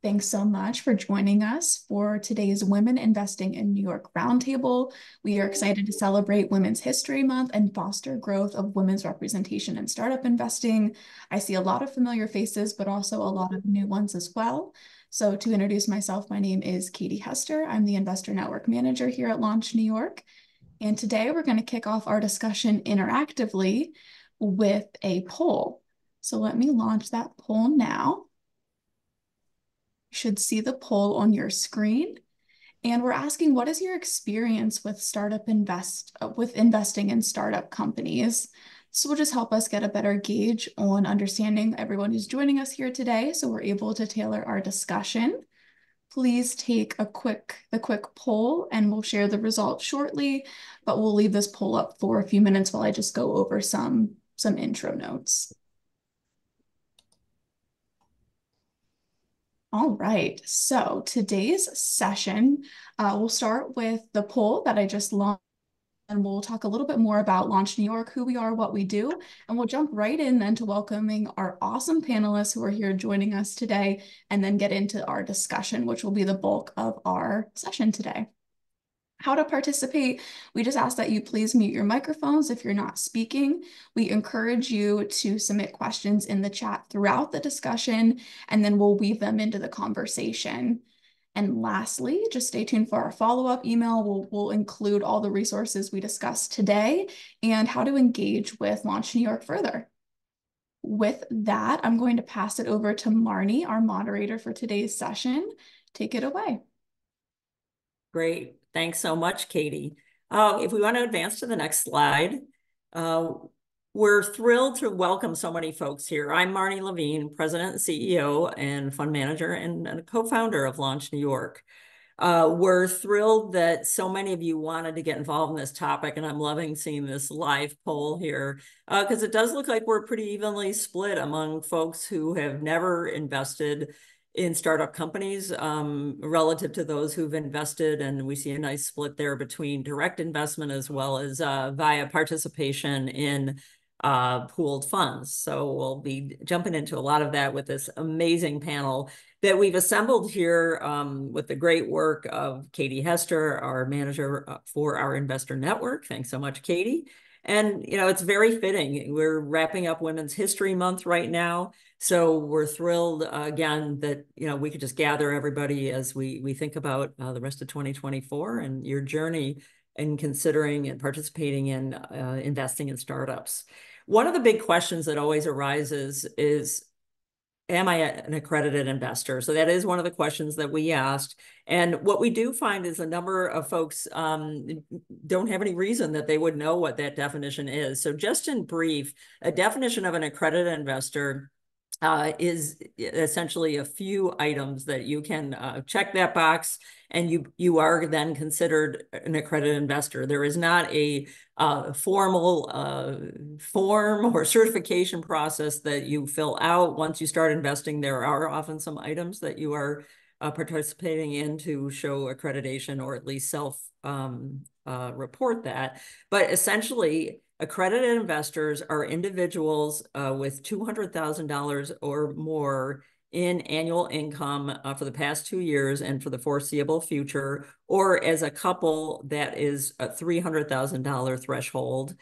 Thanks so much for joining us for today's Women Investing in New York Roundtable. We are excited to celebrate Women's History Month and foster growth of women's representation in startup investing. I see a lot of familiar faces, but also a lot of new ones as well. So to introduce myself, my name is Katie Hester. I'm the Investor Network Manager here at Launch New York. And today we're going to kick off our discussion interactively with a poll. So let me launch that poll now should see the poll on your screen. And we're asking, what is your experience with startup invest with investing in startup companies? So we'll just help us get a better gauge on understanding everyone who's joining us here today. So we're able to tailor our discussion. Please take a quick the quick poll and we'll share the results shortly, but we'll leave this poll up for a few minutes while I just go over some some intro notes. All right, so today's session, uh, we'll start with the poll that I just launched, and we'll talk a little bit more about Launch New York, who we are, what we do, and we'll jump right in then to welcoming our awesome panelists who are here joining us today, and then get into our discussion, which will be the bulk of our session today. How to participate, we just ask that you please mute your microphones if you're not speaking. We encourage you to submit questions in the chat throughout the discussion, and then we'll weave them into the conversation. And lastly, just stay tuned for our follow-up email. We'll, we'll include all the resources we discussed today and how to engage with Launch New York further. With that, I'm going to pass it over to Marnie, our moderator for today's session. Take it away. Great. Thanks so much, Katie. Uh, if we want to advance to the next slide, uh, we're thrilled to welcome so many folks here. I'm Marnie LaVigne, President and CEO and fund manager and, and co-founder of Launch New York. Uh, we're thrilled that so many of you wanted to get involved in this topic, and I'm loving seeing this live poll here because uh, it does look like we're pretty evenly split among folks who have never invested in startup companies um, relative to those who've invested. And we see a nice split there between direct investment as well as uh, via participation in uh, pooled funds. So we'll be jumping into a lot of that with this amazing panel that we've assembled here um, with the great work of Katie Hester, our manager uh, for our investor network. Thanks so much, Katie. And, you know, it's very fitting. We're wrapping up Women's History Month right now. So we're thrilled uh, again that, you know, we could just gather everybody as we, we think about uh, the rest of 2024 and your journey in considering and participating in uh, investing in startups. One of the big questions that always arises is am I an accredited investor? So that is one of the questions that we asked. And what we do find is a number of folks um, don't have any reason that they would know what that definition is. So just in brief, a definition of an accredited investor uh, is essentially a few items that you can uh, check that box and you you are then considered an accredited investor. There is not a uh, formal uh, form or certification process that you fill out once you start investing. There are often some items that you are uh, participating in to show accreditation or at least self um, uh, report that. But essentially, accredited investors are individuals uh, with $200,000 or more in annual income uh, for the past two years and for the foreseeable future, or as a couple that is a $300,000 threshold,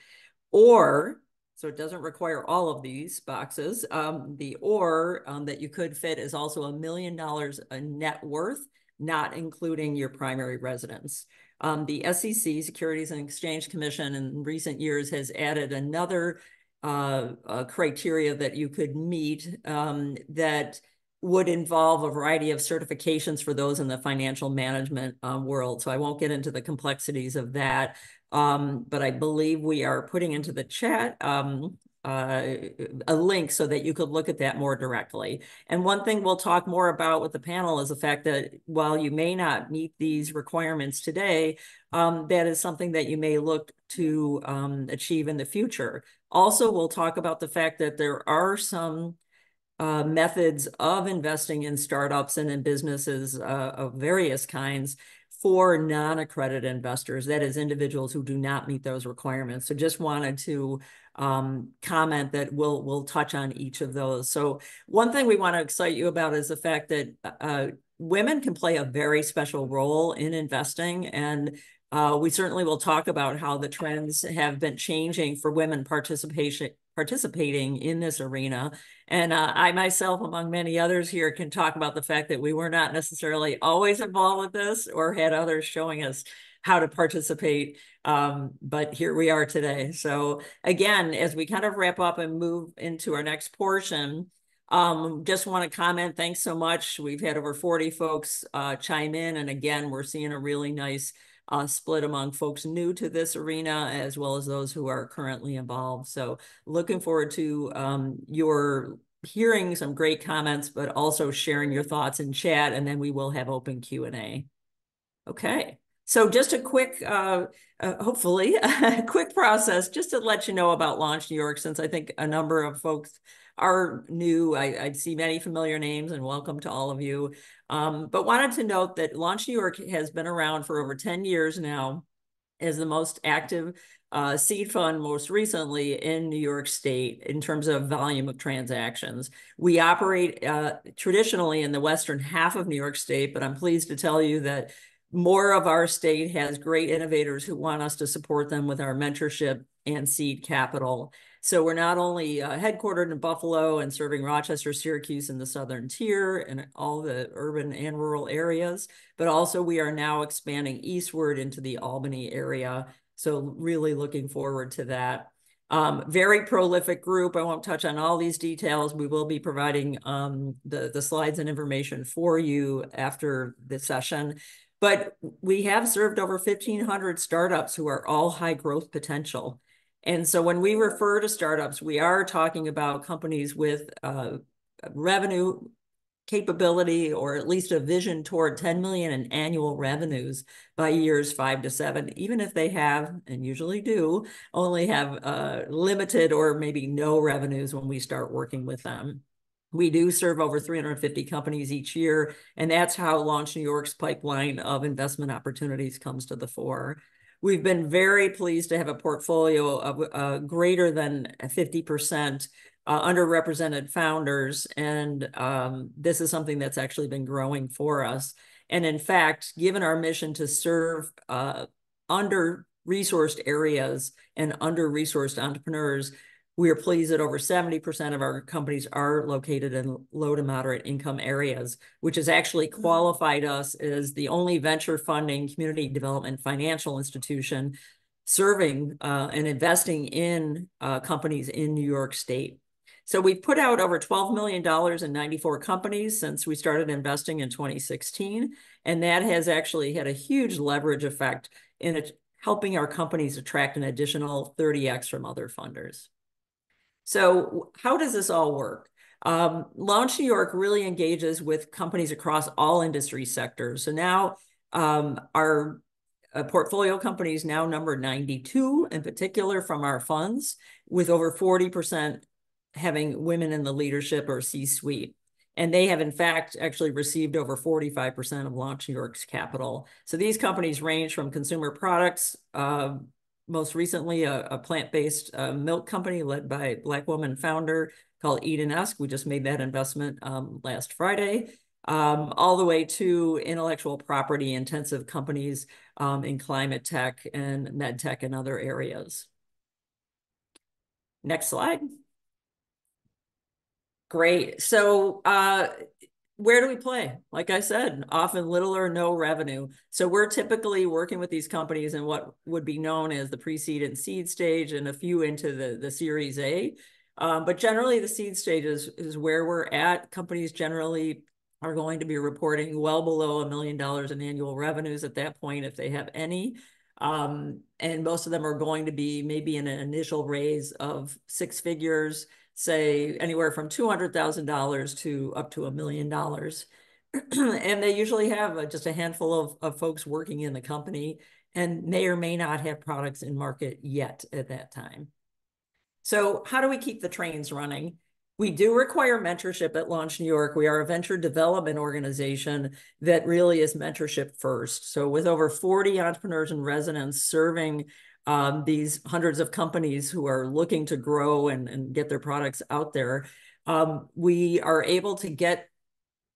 or so it doesn't require all of these boxes. Um, the or um, that you could fit is also a million dollars a net worth, not including your primary residence. Um, the SEC, Securities and Exchange Commission, in recent years has added another uh, uh, criteria that you could meet um, that would involve a variety of certifications for those in the financial management um, world. So I won't get into the complexities of that. Um, but I believe we are putting into the chat um, uh, a link so that you could look at that more directly. And one thing we'll talk more about with the panel is the fact that while you may not meet these requirements today, um, that is something that you may look to um, achieve in the future. Also, we'll talk about the fact that there are some uh, methods of investing in startups and in businesses uh, of various kinds for non-accredited investors, that is individuals who do not meet those requirements. So just wanted to um, comment that we'll we'll touch on each of those. So one thing we want to excite you about is the fact that uh, women can play a very special role in investing and uh, we certainly will talk about how the trends have been changing for women participation participating in this arena. And uh, I myself, among many others here, can talk about the fact that we were not necessarily always involved with this or had others showing us how to participate. Um, but here we are today. So again, as we kind of wrap up and move into our next portion, um, just want to comment, thanks so much. We've had over 40 folks uh, chime in. And again, we're seeing a really nice uh, split among folks new to this arena as well as those who are currently involved. So looking forward to um, your hearing some great comments, but also sharing your thoughts in chat, and then we will have open Q&A. Okay. So just a quick, uh, uh, hopefully, a quick process just to let you know about Launch New York, since I think a number of folks are new. I, I see many familiar names and welcome to all of you. Um, but wanted to note that Launch New York has been around for over 10 years now as the most active uh, seed fund most recently in New York State in terms of volume of transactions. We operate uh, traditionally in the western half of New York State, but I'm pleased to tell you that more of our state has great innovators who want us to support them with our mentorship and seed capital. So we're not only uh, headquartered in Buffalo and serving Rochester, Syracuse and the southern tier and all the urban and rural areas, but also we are now expanding eastward into the Albany area. So really looking forward to that. Um, very prolific group. I won't touch on all these details. We will be providing um, the, the slides and information for you after the session. But we have served over 1,500 startups who are all high growth potential. And so when we refer to startups, we are talking about companies with uh, revenue capability or at least a vision toward 10 million in annual revenues by years five to seven, even if they have, and usually do, only have uh, limited or maybe no revenues when we start working with them. We do serve over 350 companies each year, and that's how Launch New York's pipeline of investment opportunities comes to the fore. We've been very pleased to have a portfolio of uh, greater than 50% uh, underrepresented founders. And um, this is something that's actually been growing for us. And in fact, given our mission to serve uh, under-resourced areas and under-resourced entrepreneurs, we are pleased that over 70% of our companies are located in low to moderate income areas, which has actually mm-hmm. qualified us as the only venture funding community development financial institution serving uh, and investing in uh, companies in New York State. So we've put out over $12 million in 94 companies since we started investing in 2016. And that has actually had a huge leverage effect in it, helping our companies attract an additional 30X from other funders. So how does this all work? Um, Launch New York really engages with companies across all industry sectors. So now um, our uh, portfolio companies now number 92 in particular from our funds, with over 40% having women in the leadership or C-suite. And they have, in fact, actually received over 45% of Launch New York's capital. So these companies range from consumer products, uh, most recently a, a plant-based uh, milk company led by a Black woman founder called Edenesque. We just made that investment um, last Friday. Um, all the way to intellectual property intensive companies um, in climate tech and med tech and other areas. Next slide. Great. So uh, where do we play? Like I said, often little or no revenue. So we're typically working with these companies in what would be known as the pre-seed and seed stage and a few into the, the series A. Um, but generally the seed stage is, is where we're at. Companies generally are going to be reporting well below a million dollars in annual revenues at that point, if they have any. Um, and most of them are going to be maybe in an initial raise of six figures, say anywhere from $200,000 to up to a million dollars. and they usually have uh, just a handful of, of folks working in the company and may or may not have products in market yet at that time. So how do we keep the trains running? We do require mentorship at Launch New York. We are a venture development organization that really is mentorship first. So with over 40 entrepreneurs and residents serving um, these hundreds of companies who are looking to grow and, and get their products out there, um, we are able to get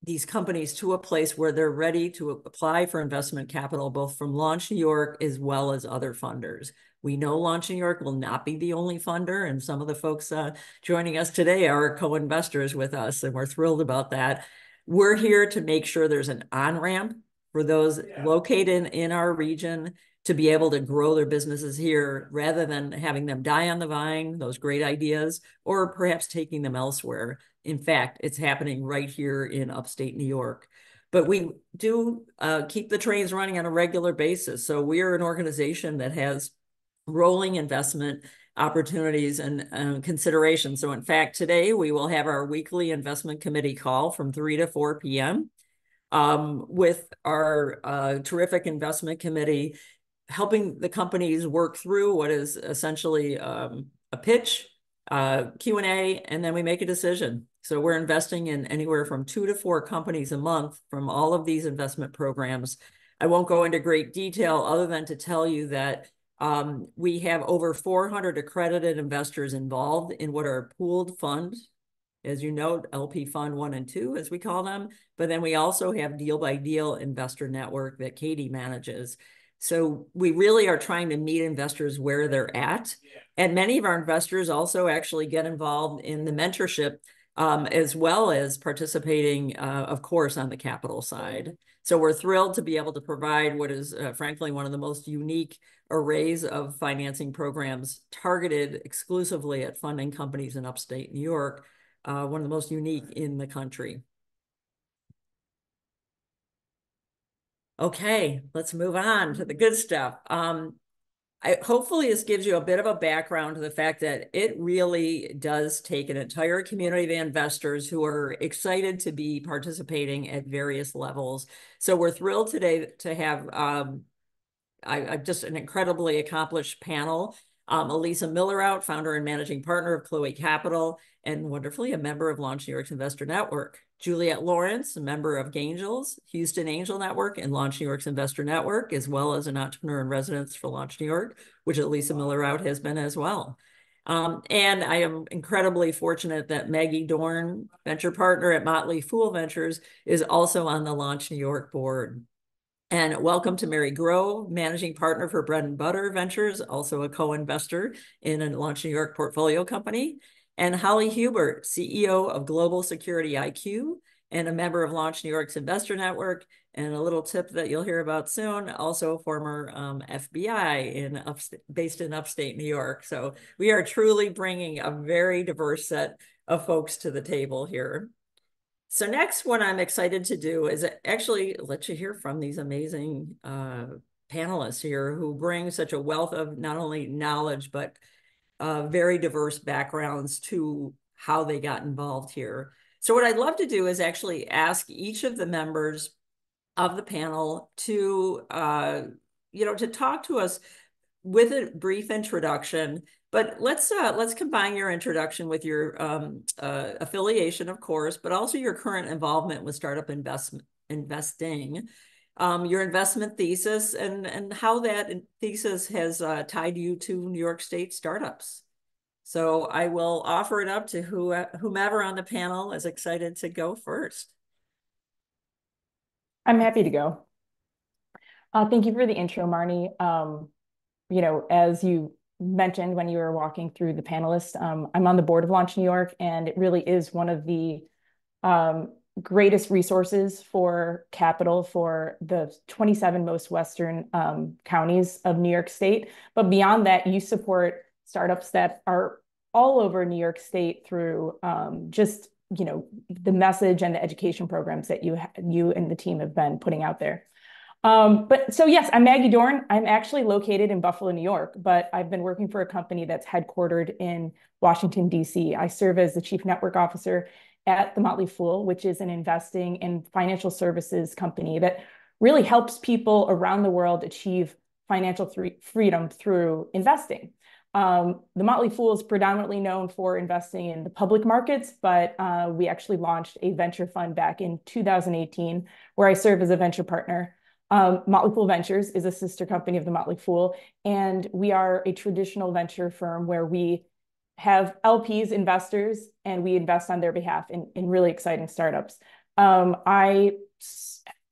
these companies to a place where they're ready to apply for investment capital, both from Launch New York as well as other funders. We know Launch New York will not be the only funder, and some of the folks uh, joining us today are co-investors with us, and we're thrilled about that. We're here to make sure there's an on-ramp for those yeah. located in our region to be able to grow their businesses here rather than having them die on the vine, those great ideas, or perhaps taking them elsewhere. In fact, it's happening right here in upstate New York. But we do uh, keep the trains running on a regular basis. So we are an organization that has rolling investment opportunities and uh, considerations. So in fact, today we will have our weekly investment committee call from 3 to 4 p.m. Um, with our uh, terrific investment committee helping the companies work through what is essentially um, a pitch, uh, Q&A, and then we make a decision. So we're investing in anywhere from two to four companies a month from all of these investment programs. I won't go into great detail other than to tell you that um, we have over 400 accredited investors involved in what are pooled funds, as you know, LP Fund 1 and 2, as we call them. But then we also have deal by deal investor network that Katie manages. So we really are trying to meet investors where they're at. And many of our investors also actually get involved in the mentorship um, as well as participating, uh, of course, on the capital side. So we're thrilled to be able to provide what is, uh, frankly, one of the most unique arrays of financing programs targeted exclusively at funding companies in upstate New York, uh, one of the most unique in the country. Okay, let's move on to the good stuff. Um, I, hopefully this gives you a bit of a background to the fact that it really does take an entire community of investors who are excited to be participating at various levels. So we're thrilled today to have um, I, I just an incredibly accomplished panel. Um, Elisa Miller-Out, founder and managing partner of Chloe Capital, and wonderfully a member of Launch New York's Investor Network. Juliet Lawrence, a member of Gaingels, Houston Angel Network, and Launch New York's Investor Network, as well as an entrepreneur in residence for Launch New York, which Elisa Miller-Out has been as well. Um, and I am incredibly fortunate that Maggie Dorn, venture partner at Motley Fool Ventures, is also on the Launch New York board. And welcome to Mary Grove, managing partner for Bread and Butter Ventures, also a co-investor in a Launch New York portfolio company and Holly Hubert, CEO of Global Security IQ and a member of Launch New York's Investor Network. And a little tip that you'll hear about soon, also a former um, FBI in based in upstate New York. So we are truly bringing a very diverse set of folks to the table here. So next, what I'm excited to do is actually let you hear from these amazing uh, panelists here who bring such a wealth of not only knowledge, but uh, very diverse backgrounds to how they got involved here. So what I'd love to do is actually ask each of the members of the panel to, uh, you know, to talk to us with a brief introduction. But let's uh, let's combine your introduction with your um, uh, affiliation, of course, but also your current involvement with startup investment investing um, your investment thesis and, and how that thesis has uh, tied you to New York State startups. So I will offer it up to who, whomever on the panel is excited to go first. I'm happy to go. Uh, thank you for the intro, Marnie. Um, you know, as you mentioned when you were walking through the panelists, um, I'm on the board of Launch New York, and it really is one of the um, greatest resources for capital for the 27 most western um, counties of New York State. But beyond that, you support startups that are all over New York State through um, just you know the message and the education programs that you you and the team have been putting out there. Um, but so yes, I'm Maggie Dorn. I'm actually located in Buffalo, New York, but I've been working for a company that's headquartered in Washington, D.C. I serve as the chief network officer at the Motley Fool, which is an investing and financial services company that really helps people around the world achieve financial freedom through investing. Um, the Motley Fool is predominantly known for investing in the public markets, but uh, we actually launched a venture fund back in 2018 where I serve as a venture partner. Um, Motley Fool Ventures is a sister company of the Motley Fool, and we are a traditional venture firm where we have LPs, investors, and we invest on their behalf in, in really exciting startups. Um, I,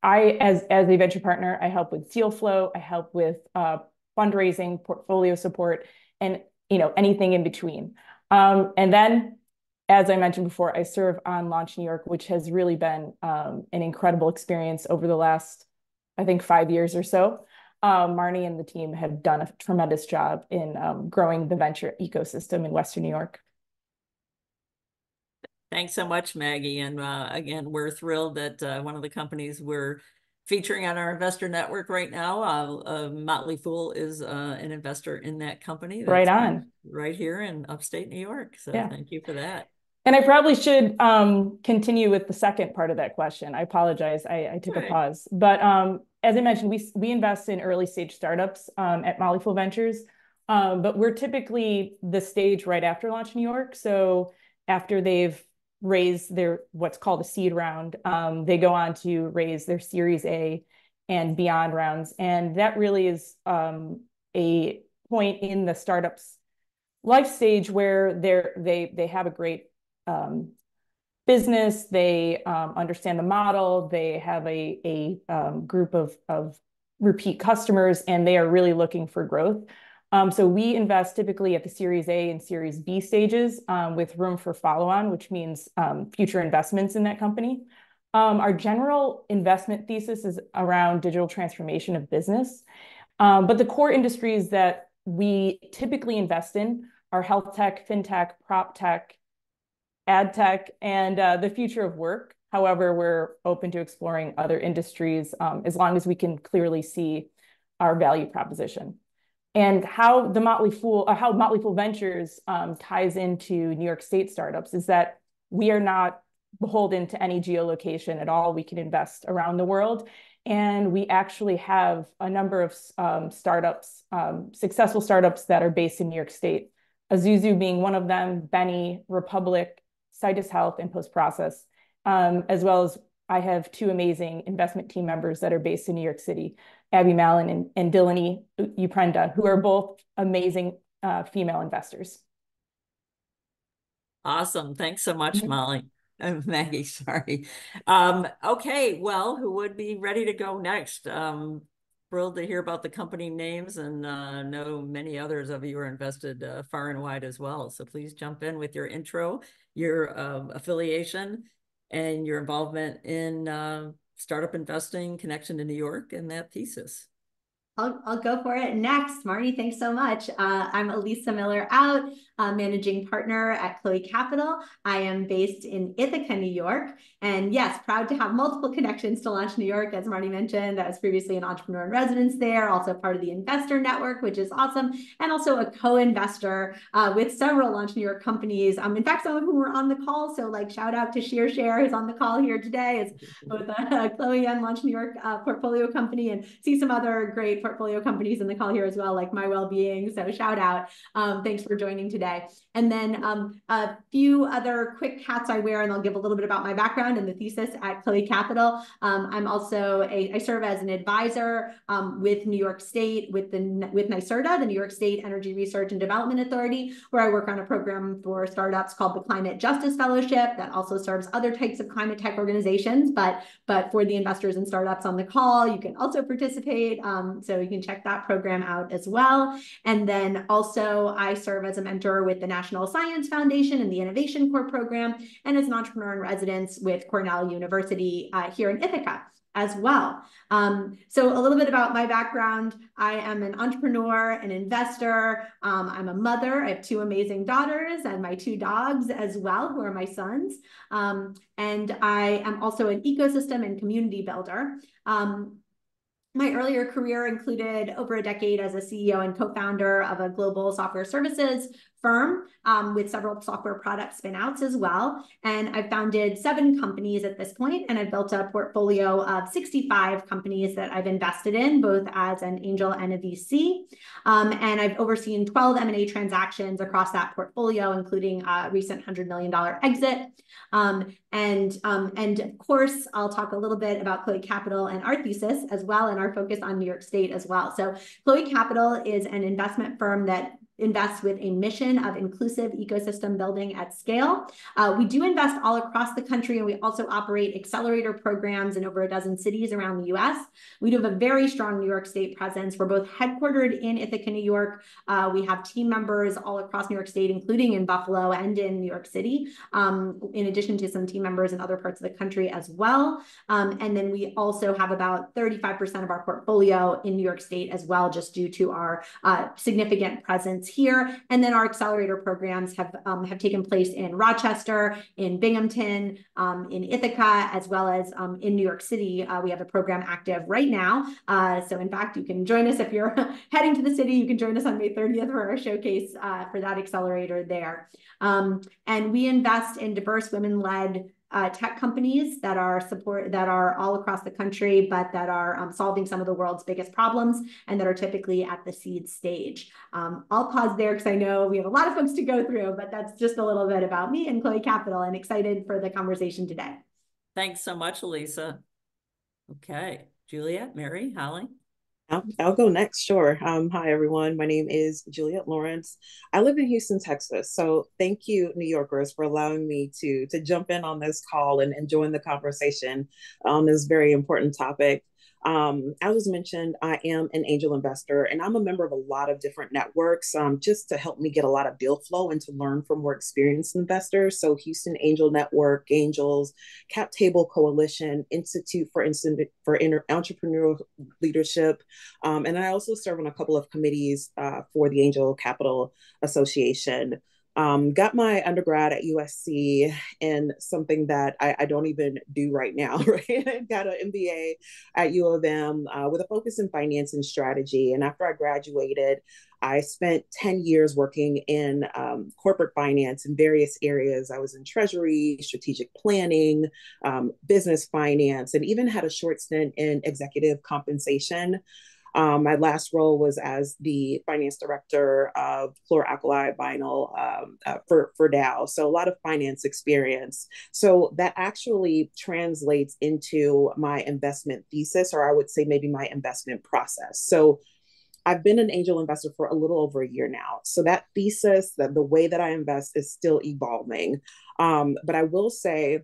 I as, as a venture partner, I help with deal flow, I help with uh, fundraising, portfolio support, and you know anything in between. Um, and then, as I mentioned before, I serve on Launch New York, which has really been um, an incredible experience over the last, I think, five years or so. Um, Marnie and the team have done a tremendous job in um, growing the venture ecosystem in Western New York. Thanks so much, Maggie. And uh, again, we're thrilled that uh, one of the companies we're featuring on our investor network right now, uh, uh Motley Fool is uh, an investor in that company. right on. Right here in upstate New York. So yeah. thank you for that. And I probably should um, continue with the second part of that question. I apologize. I, I took right. a pause. But um, as I mentioned, we, we invest in early stage startups um, at Motley Fool Ventures. Um, but we're typically the stage right after Launch New York. So after they've raised their what's called a seed round, um, they go on to raise their Series A and beyond rounds. And that really is um, a point in the startup's life stage where they're, they, they have a great um, business, they um, understand the model, they have a, a um, group of, of repeat customers, and they are really looking for growth. Um, so we invest typically at the Series A and Series B stages um, with room for follow-on, which means future investments in that company. Our general investment thesis is around digital transformation of business. But the core industries that we typically invest in are health tech, fintech, prop tech, ad tech, and uh, the future of work. However, we're open to exploring other industries um, as long as we can clearly see our value proposition. And how the Motley Fool, uh, how Motley Fool Ventures um, ties into New York State startups is that we are not beholden to any geolocation at all. We can invest around the world. And we actually have a number of um, startups, um, successful startups that are based in New York State. Azuzu being one of them, Benny, Republic, Citus Health, and Post Process, um, as well as I have two amazing investment team members that are based in New York City, Abby Mallon and, and Dilani Uprenda, who are both amazing uh, female investors. Awesome. Thanks so much, mm-hmm. Molly. Uh, Maggie, sorry. Um, okay, well, who would be ready to go next? Um, thrilled to hear about the company names and uh, know many others of you are invested uh, far and wide as well. So please jump in with your intro, your uh, affiliation, and your involvement in uh, startup investing, connection to New York, and that thesis. I'll, I'll go for it next. Marty, thanks so much. Uh, I'm Elisa Miller Out, uh, managing partner at Chloe Capital. I am based in Ithaca, New York. And yes, proud to have multiple connections to Launch New York. As Marty mentioned, I was previously an entrepreneur in residence there, also part of the investor network, which is awesome, and also a co-investor uh, with several Launch New York companies. Um, in fact, some of whom were on the call. So like shout out to ShearShare who's on the call here today. It's both uh, Chloe and Launch New York uh, portfolio company and see some other great portfolio companies in the call here as well, like My Wellbeing. So shout out. Um, thanks for joining today today. And then um, a few other quick hats I wear, and I'll give a little bit about my background and the thesis at Chloe Capital. Um, I'm also a, I serve as an advisor um, with New York State, with the with NYSERDA, the New York State Energy Research and Development Authority, where I work on a program for startups called the Climate Justice Fellowship that also serves other types of climate tech organizations. But but for the investors and startups on the call, you can also participate. Um, so you can check that program out as well. And then also I serve as a mentor with the National Science Foundation and the Innovation Corps program, and as an entrepreneur in residence with Cornell University uh, here in Ithaca as well. Um, so a little bit about my background. I am an entrepreneur, an investor. Um, I'm a mother. I have two amazing daughters and my two dogs as well, who are my sons. Um, and I am also an ecosystem and community builder. Um, my earlier career included over a decade as a CEO and co-founder of a global software services firm um, with several software product spinouts as well. And I've founded seven companies at this point, and I've built a portfolio of 65 companies that I've invested in, both as an angel and a VC. Um, and I've overseen 12 M&A transactions across that portfolio, including a recent $100 million exit. Um, and, um, and of course, I'll talk a little bit about Chloe Capital and our thesis as well, and our focus on New York State as well. So Chloe Capital is an investment firm that invest with a mission of inclusive ecosystem building at scale. Uh, we do invest all across the country, and we also operate accelerator programs in over a dozen cities around the US. We do have a very strong New York State presence. We're both headquartered in Ithaca, New York. Uh, we have team members all across New York State, including in Buffalo and in New York City, um, in addition to some team members in other parts of the country as well. Um, and then we also have about 35% of our portfolio in New York State as well, just due to our uh, significant presence here. And then our accelerator programs have, um, have taken place in Rochester, in Binghamton, um, in Ithaca, as well as um, in New York City. Uh, we have a program active right now. Uh, so in fact, you can join us if you're heading to the city. You can join us on May 30th for our showcase uh, for that accelerator there. Um, and we invest in diverse women-led uh, tech companies that are support that are all across the country, but that are um, solving some of the world's biggest problems and that are typically at the seed stage. Um, I'll pause there because I know we have a lot of folks to go through, but that's just a little bit about me and Chloe Capital and excited for the conversation today. Thanks so much, Elisa. Okay, Juliet, Mary, Holly. I'll, I'll go next. Sure. Um, hi, everyone. My name is Juliet Lawrence. I live in Houston, Texas. So thank you, New Yorkers, for allowing me to to jump in on this call and, and join the conversation on this very important topic. Um, as was mentioned, I am an angel investor and I'm a member of a lot of different networks um, just to help me get a lot of deal flow and to learn from more experienced investors. So, Houston Angel Network, Angels, Cap Table Coalition, Institute for, for Entrepreneurial Leadership. Um, and I also serve on a couple of committees uh, for the Angel Capital Association. Um, got my undergrad at USC in something that I, I don't even do right now, right? got an MBA at U of M uh, with a focus in finance and strategy. And after I graduated, I spent 10 years working in um, corporate finance in various areas. I was in treasury, strategic planning, um, business finance, and even had a short stint in executive compensation. Um, my last role was as the finance director of chloralkali vinyl um, uh, for, for Dow. So a lot of finance experience. So that actually translates into my investment thesis, or I would say maybe my investment process. So I've been an angel investor for a little over a year now. So that thesis, that the way that I invest is still evolving. Um, but I will say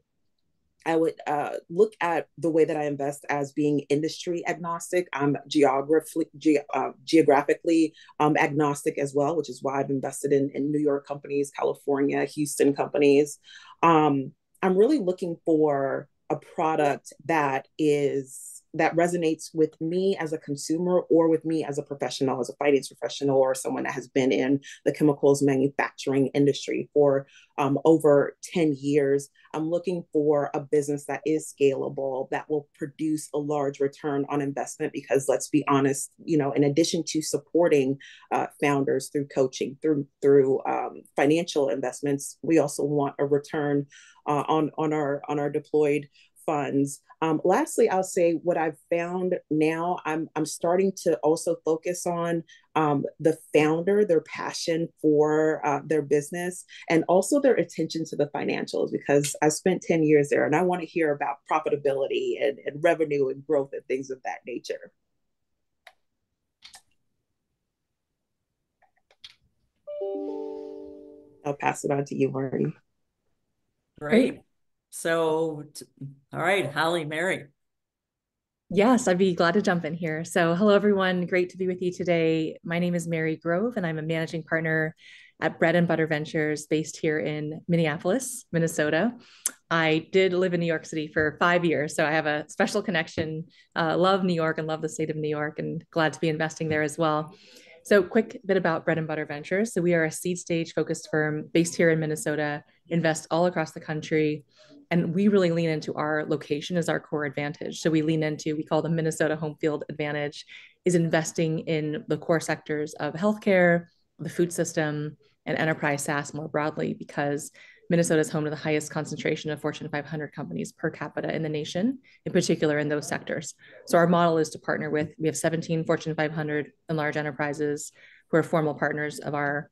I would uh, look at the way that I invest as being industry agnostic. I'm geographically, ge- uh, geographically um, agnostic as well, which is why I've invested in, in New York companies, California, Houston companies. Um, I'm really looking for a product that is that resonates with me as a consumer or with me as a professional, as a finance professional, or someone that has been in the chemicals manufacturing industry for um, over 10 years. I'm looking for a business that is scalable, that will produce a large return on investment. Because let's be honest, you know, in addition to supporting uh, founders through coaching, through through um, financial investments, we also want a return uh, on on our on our deployed funds. Um, lastly, I'll say what I've found now, I'm, I'm starting to also focus on um, the founder, their passion for uh, their business, and also their attention to the financials, because I spent 10 years there and I want to hear about profitability and, and revenue and growth and things of that nature. I'll pass it on to you, Marty. Great. So, all right, Holly, Mary. Yes, I'd be glad to jump in here. So, hello, everyone. Great to be with you today. My name is Mary Grove, and I'm a managing partner at Bread and Butter Ventures based here in Minneapolis, Minnesota. I did live in New York City for five years, so I have a special connection. Uh, love New York and love the state of New York, and glad to be investing there as well. So, quick bit about Bread and Butter Ventures. So, we are a seed stage focused firm based here in Minnesota, invest all across the country and we really lean into our location as our core advantage so we lean into we call the minnesota home field advantage is investing in the core sectors of healthcare the food system and enterprise SaaS more broadly because Minnesota is home to the highest concentration of Fortune 500 companies per capita in the nation, in particular in those sectors. So our model is to partner with, we have 17 Fortune 500 and large enterprises who are formal partners of our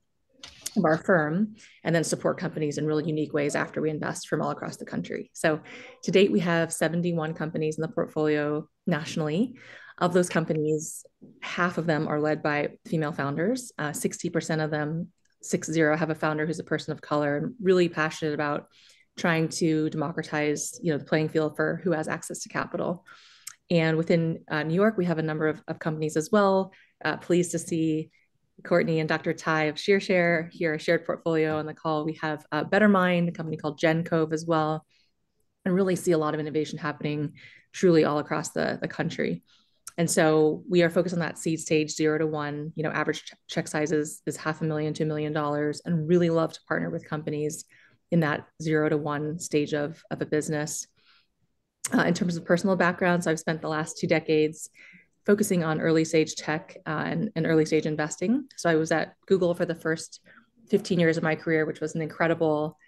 of our firm and then support companies in really unique ways after we invest from all across the country. So to date, we have 71 companies in the portfolio nationally. Of those companies, half of them are led by female founders. Uh, 60% of them six zero have a founder who's a person of color and really passionate about trying to democratize you know the playing field for who has access to capital and within uh, new york we have a number of, of companies as well uh, pleased to see courtney and dr ty of shearshare here a shared portfolio on the call. We have uh, better mind a company called GenCove as well and really see a lot of innovation happening truly all across the, the country. And so we are focused on that seed stage zero to one. You know average ch- check sizes is half a million to a million dollars and really love to partner with companies in that zero to one stage of, of a business. Uh, in terms of personal background so i've spent the last two decades focusing on early stage tech uh, and, and early stage investing so i was at google for the first 15 years of my career which was an incredible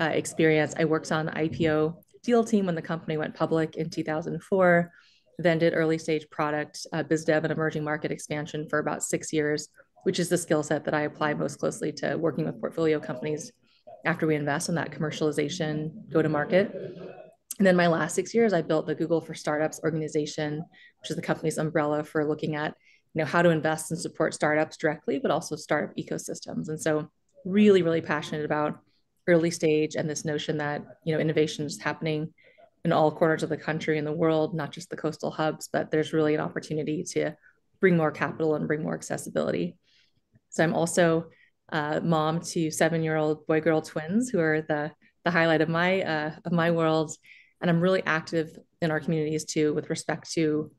uh, experience i worked on the ipo deal team when the company went public in 2004 then did early stage product, uh, biz dev, and emerging market expansion for about six years, which is the skill set that I apply most closely to working with portfolio companies after we invest in that commercialization go to market. And then my last six years, I built the Google for Startups organization, which is the company's umbrella for looking at you know how to invest and support startups directly, but also startup ecosystems. And so, really, really passionate about early stage and this notion that you know innovation is happening in all corners of the country and the world, not just the coastal hubs, but there's really an opportunity to bring more capital and bring more accessibility. So I'm also a mom to seven-year-old boy-girl twins who are the the highlight of my uh, of my world, and I'm really active in our communities too with respect to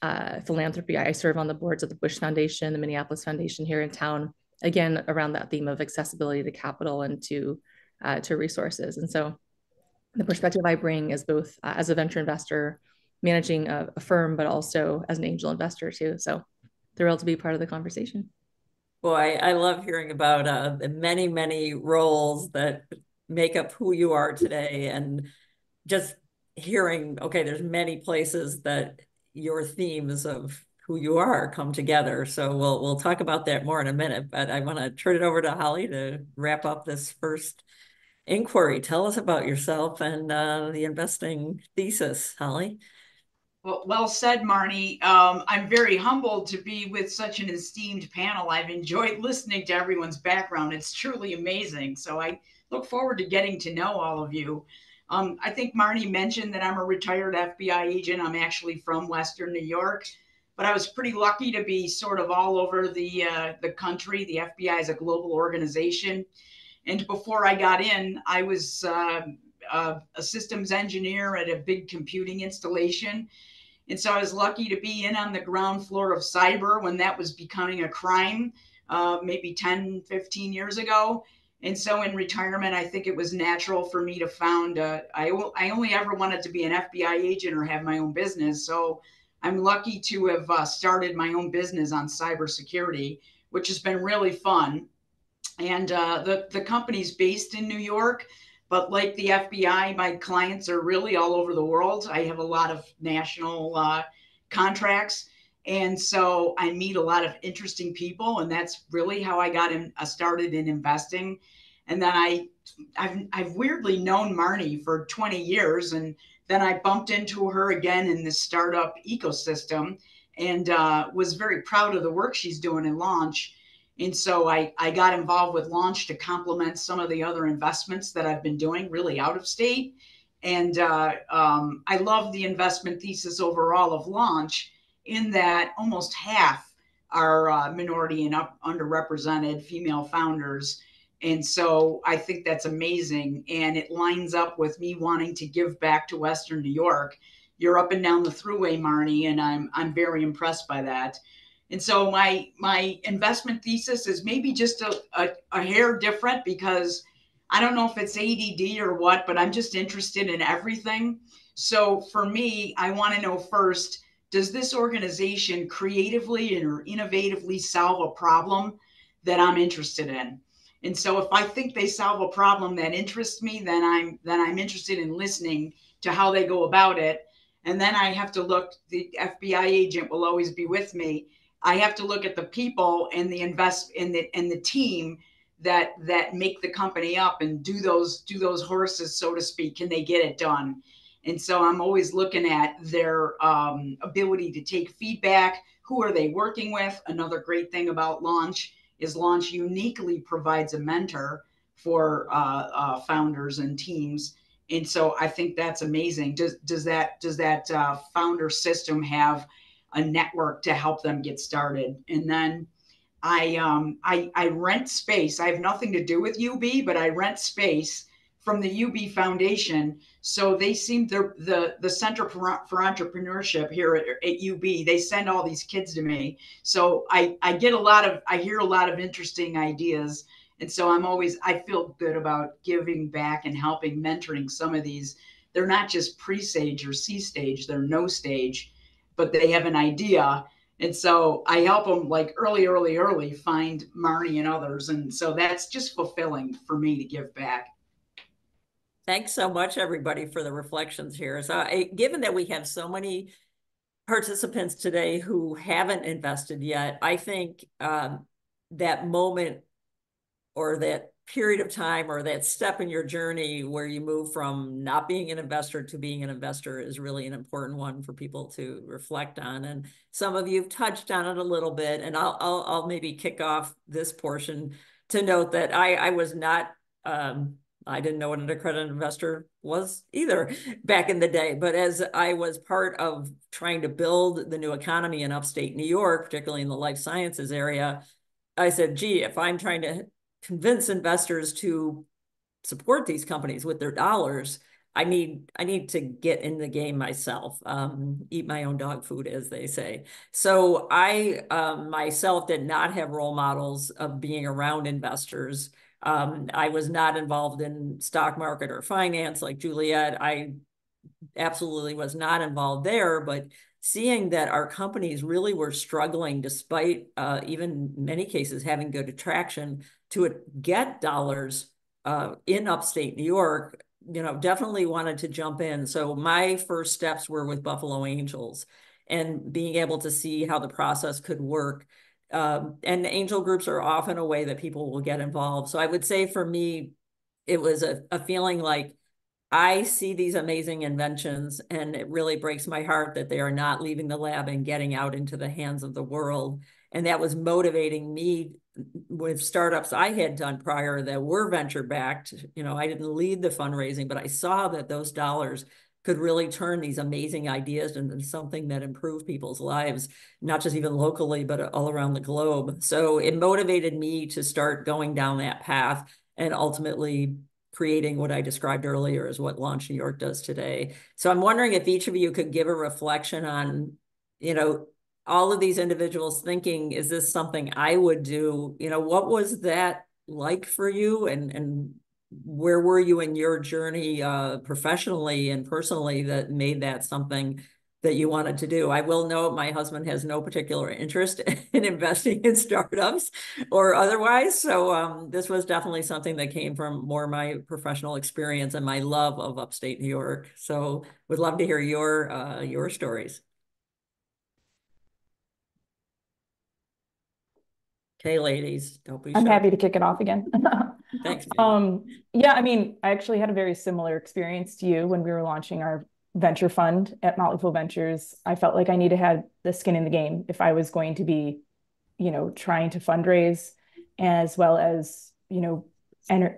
uh, philanthropy. I serve on the boards of the Bush Foundation, the Minneapolis Foundation here in town, again around that theme of accessibility to capital and to uh, to resources. And so the perspective I bring is both uh, as a venture investor, managing a, a, firm, but also as an angel investor too. So thrilled to be part of the conversation. Boy, I love hearing about uh, the many, many roles that make up who you are today and just hearing, okay, there's many places that your themes of who you are come together. So we'll we'll talk about that more in a minute. But I want to turn it over to Holly to wrap up this first inquiry. Tell us about yourself and uh, the investing thesis, Holly. Well, well said, Marnie. Um, I'm very humbled to be with such an esteemed panel. I've enjoyed listening to everyone's background. It's truly amazing. So I look forward to getting to know all of you. Um, I think Marnie mentioned that I'm a retired FBI agent. I'm actually from Western New York, but I was pretty lucky to be sort of all over the uh, the country. The FBI is a global organization, and before I got in, I was uh, a, a systems engineer at a big computing installation. And so I was lucky to be in on the ground floor of cyber when that was becoming a crime, uh, maybe 10, 15 years ago. And so in retirement, I think it was natural for me to found, a, I, I only ever wanted to be an FBI agent or have my own business. So I'm lucky to have uh, started my own business on cybersecurity, which has been really fun and uh, the the company's based in New York. But like the FBI, my clients are really all over the world. I have a lot of national uh, contracts, and so I meet a lot of interesting people, and that's really how I got in, uh, started in investing. And then I, I've, I've weirdly known Marnie for 20 years, and then I bumped into her again in the startup ecosystem, and uh, was very proud of the work she's doing in Launch and so I, I got involved with Launch to complement some of the other investments that I've been doing really out of state. And uh, um, I love the investment thesis overall of Launch in that almost half are uh, minority and up, underrepresented female founders. And so I think that's amazing. And it lines up with me wanting to give back to Western New York. You're up and down the thruway, Marnie, and I'm, I'm very impressed by that. And so my my investment thesis is maybe just a, a, a, hair different because I don't know if it's ADD or what, but I'm just interested in everything. So for me, I want to know first, does this organization creatively or innovatively solve a problem that I'm interested in? And so if I think they solve a problem that interests me, then I'm then I'm interested in listening to how they go about it. And then I have to look, the FBI agent will always be with me. I have to look at the people and the invest in the and the team that that make the company up and do those do those horses, so to speak. Can they get it done? And so I'm always looking at their um, ability to take feedback. Who are they working with? Another great thing about Launch is Launch uniquely provides a mentor for uh, uh, founders and teams. And so I think that's amazing. Does does that does that uh, founder system have a network to help them get started? And then I um I I rent space. I have nothing to do with UB, but I rent space from the UB Foundation. So they seem they're the the Center for, for Entrepreneurship here at, at UB. They send all these kids to me. So I I get a lot of I hear a lot of interesting ideas. And so I'm always I feel good about giving back and helping mentoring some of these. They're not just pre-stage or C stage, they're no stage, but they have an idea and so I help them like early, early, early find Marnie and others. And so that's just fulfilling for me to give back. Thanks so much, everybody, for the reflections here. So, I, given that we have so many participants today who haven't invested yet, I think um, that moment or that period of time or that step in your journey where you move from not being an investor to being an investor is really an important one for people to reflect on. And some of you have touched on it a little bit, and I'll I'll, I'll maybe kick off this portion to note that I I was not. Um, I didn't know what an accredited investor was either back in the day. But as I was part of trying to build the new economy in upstate New York, particularly in the life sciences area, I said, gee, if I'm trying to convince investors to support these companies with their dollars, I need I need to get in the game myself, um, eat my own dog food, as they say. So I um, myself did not have role models of being around investors. Um, I was not involved in stock market or finance like Juliet. I absolutely was not involved there, but seeing that our companies really were struggling despite uh, even many cases having good attraction to get dollars uh, in upstate New York, you know, definitely wanted to jump in. So my first steps were with Buffalo Angels and being able to see how the process could work. Um, and angel groups are often a way that people will get involved. So I would say for me, it was a, a feeling like I see these amazing inventions, and it really breaks my heart that they are not leaving the lab and getting out into the hands of the world. And that was motivating me with startups I had done prior that were venture backed. You know, I didn't lead the fundraising, but I saw that those dollars could really turn these amazing ideas into something that improved people's lives, not just even locally, but all around the globe. So it motivated me to start going down that path and ultimately creating what I described earlier as what Launch New York does today. So I'm wondering if each of you could give a reflection on, you know, all of these individuals thinking, is this something I would do? You know, what was that like for you and and where were you in your journey uh, professionally and personally that made that something that you wanted to do. I will note my husband has no particular interest in investing in startups or otherwise. So um, this was definitely something that came from more my professional experience and my love of upstate New York. So would love to hear your uh, your stories. Okay, ladies, don't be I'm happy to kick it off again. Thanks. Um, yeah, I mean, I actually had a very similar experience to you when we were launching our venture fund at Motley Fool Ventures. I felt like I needed to have the skin in the game if I was going to be, you know, trying to fundraise as well as, you know, enter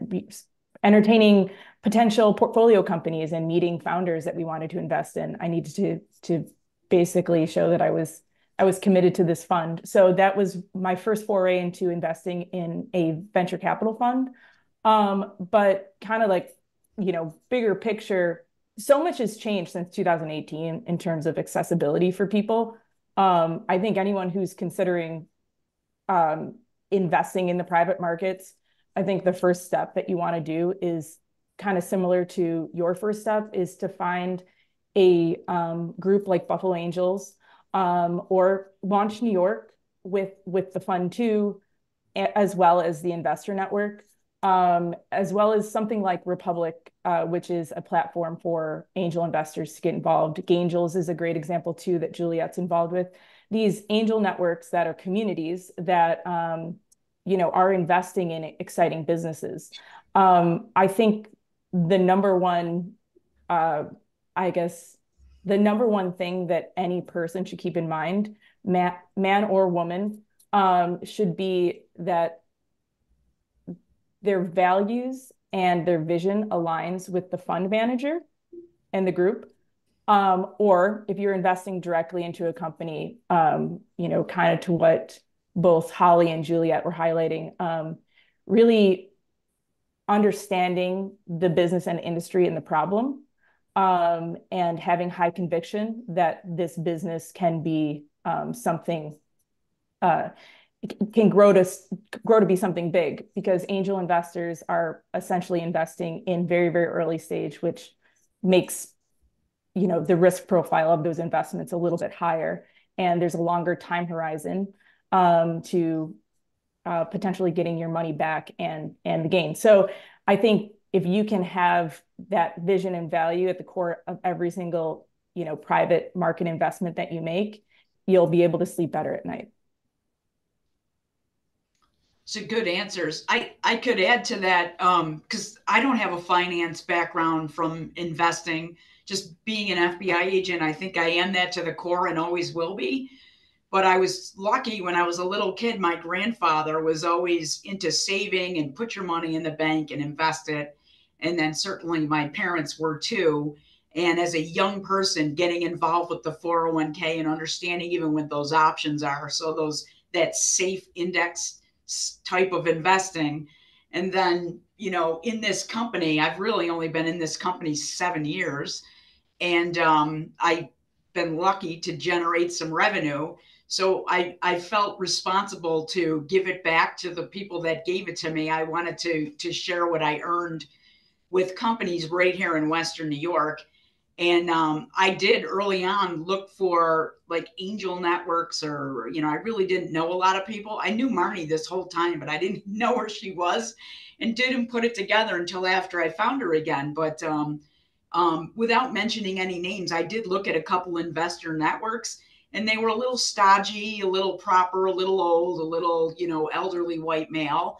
entertaining potential portfolio companies and meeting founders that we wanted to invest in. I needed to to basically show that I was I was committed to this fund. So that was my first foray into investing in a venture capital fund. Um, but kind of like, you know, bigger picture, so much has changed since 2018 in terms of accessibility for people. Um, I think anyone who's considering um, investing in the private markets, I think the first step that you want to do is kind of similar to your first step is to find a um, group like Buffalo Angels um, or launch New York with with the fund too, as well as the investor network. um, as well as something like Republic, uh, which is a platform for angel investors to get involved. Gaingels is a great example too that Juliet's involved with. These angel networks that are communities that um, you know are investing in exciting businesses. Um, I think the number one, uh, I guess, the number one thing that any person should keep in mind, man, man or woman, um, should be that their values and their vision aligns with the fund manager and the group. Um, or if you're investing directly into a company, um, you know, kind of to what both Holly and Juliet were highlighting, um, really understanding the business and industry and the problem, um, and having high conviction that this business can be um, something uh, can grow to grow to be something big because angel investors are essentially investing in very very early stage which makes you know the risk profile of those investments a little bit higher. And there's a longer time horizon um, to uh, potentially getting your money back and and the gain. So i think if you can have that vision and value at the core of every single you know private market investment that you make you'll be able to sleep better at night so good answers. I, I could add to that because um, I don't have a finance background from investing. Just being an FBI agent, I think I am that to the core and always will be. But I was lucky when I was a little kid. My grandfather was always into saving and put your money in the bank and invest it. And then certainly my parents were too. And as a young person, getting involved with the 401k and understanding even what those options are. So those that safe index type of investing. And then, you know, in this company, I've really only been in this company seven years. And um, I've been lucky to generate some revenue. So I, I felt responsible to give it back to the people that gave it to me. I wanted to, to share what I earned with companies right here in Western New York. And um, I did early on look for like angel networks, or, you know, I really didn't know a lot of people. I knew Marnie this whole time, but I didn't know where she was and didn't put it together until after I found her again. But um, um, without mentioning any names, I did look at a couple investor networks and they were a little stodgy, a little proper, a little old, a little, you know, elderly white male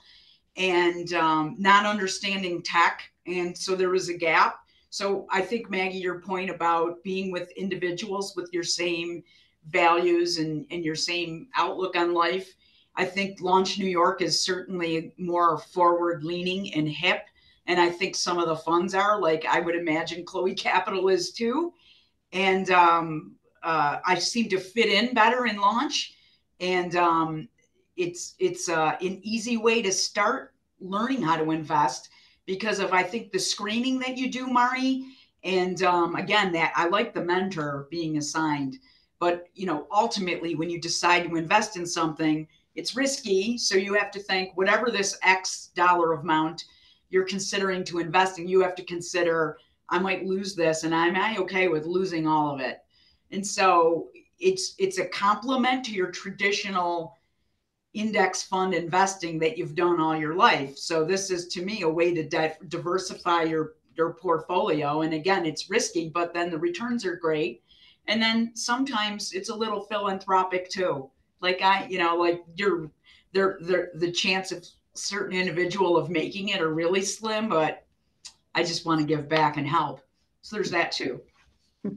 and um, not understanding tech. And so there was a gap. So I think Maggie, your point about being with individuals with your same values and, and your same outlook on life, I think Launch New York is certainly more forward leaning and hip. And I think some of the funds are like I would imagine Chloe Capital is too. And um, uh, I seem to fit in better in launch. And um, it's it's uh, an easy way to start learning how to invest because of I think the screening that you do, Marnie. And um, again, that I like the mentor being assigned. But you know, ultimately, when you decide to invest in something, it's risky. So you have to think whatever this X dollar amount you're considering to invest in, you have to consider I might lose this, and am I okay with losing all of it? And so it's it's a complement to your traditional index fund investing that you've done all your life. So this is to me a way to di- diversify your your portfolio. And again, it's risky, but then the returns are great. And then sometimes it's a little philanthropic too. Like I, you know, like you're there there the chance of certain individual of making it are really slim, but I just want to give back and help. So there's that too.